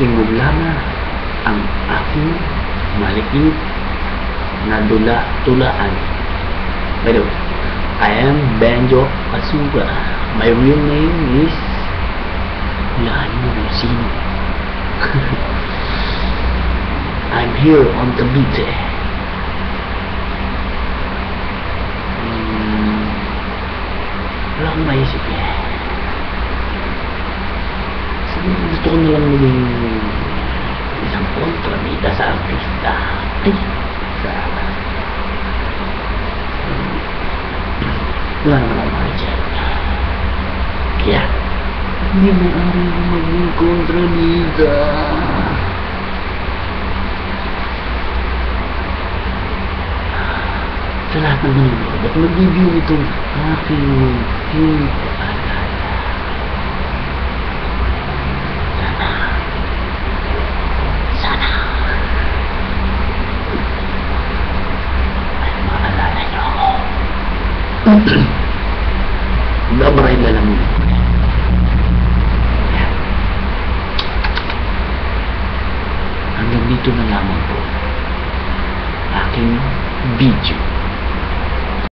tingguglama ang aking maliit na dula-tulaan. By the way, I am Benjo Kasuga. My real name is kung sino. I'm here on Cavite. Hmm, wala akong maisip eh. Gusto ko na lang maging isang kontrabida sa artista. Ay, sana. Wala naman akong ma-reject. Kaya, hindi mo ari maging kontrabida. Sa lahat ng nanonood at mag-review itong aking film Dito na lamang po aking video.